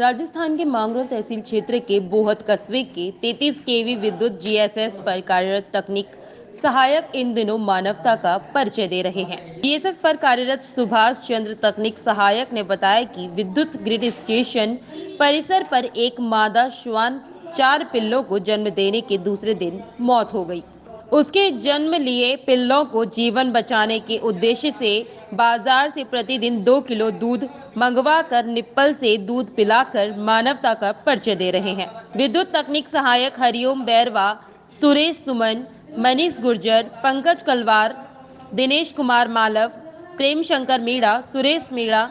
राजस्थान के मांगरोल तहसील क्षेत्र के बोहत कस्बे के 33 केवी विद्युत जीएसएस पर कार्यरत तकनीक सहायक इन दिनों मानवता का परिचय दे रहे हैं। जीएसएस पर कार्यरत सुभाष चंद्र तकनीक सहायक ने बताया कि विद्युत ग्रिड स्टेशन परिसर पर एक मादा श्वान चार पिल्लों को जन्म देने के दूसरे दिन मौत हो गई। उसके जन्म लिए पिल्लों को जीवन बचाने के उद्देश्य से बाज़ार से प्रतिदिन दो किलो दूध मंगवा कर निप्पल से दूध पिलाकर मानवता का परिचय दे रहे हैं। विद्युत तकनीक सहायक हरिओम बैरवा, सुरेश सुमन, मनीष गुर्जर, पंकज कलवार, दिनेश कुमार मालव प्रेम शंकर मीणा, सुरेश मीणा,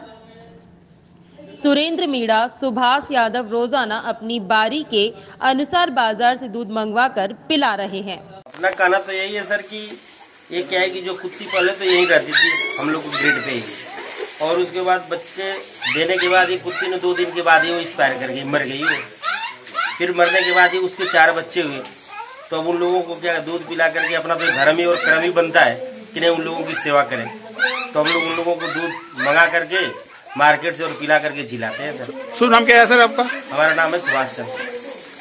सुरेंद्र मीणा, सुभाष यादव रोज़ाना अपनी बारी के अनुसार बाज़ार से दूध मंगवाकर पिला रहे हैं। अपना कहना तो यही है सर कि ये क्या है कि जो कुत्ती पहले तो यहीं रहती थी हम लोग ग्रिड पे ही। और उसके बाद बच्चे देने के बाद ये कुत्ती ने दो दिन के बाद ही वो एक्सपायर कर गई मर गई वो। फिर मरने के बाद ही उसके चार बच्चे हुए। तो अब उन लोगों को क्या दूध पिला करके अपना तो धर्म ही और कर्म ही बनता है कि नहीं उन लोगों की सेवा करें। तो हम लोग उन लोगों को दूध मंगा करके मार्केट से और पिला करके जिलाते हैं सर। शुभ नाम क्या है सर आपका? हमारा नाम है सुभाष चंद्र।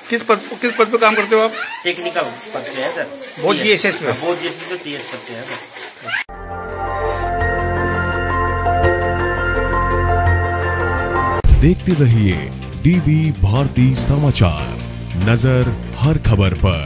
किस पद किस पद पे काम करते हो आप? टेक्निकल पद पे है सर। बहुत जी एस एस पे? बहुत जी एस पे टी एस पद पे है सर। देखते रहिए डीबी भारती समाचार नज़र हर खबर पर।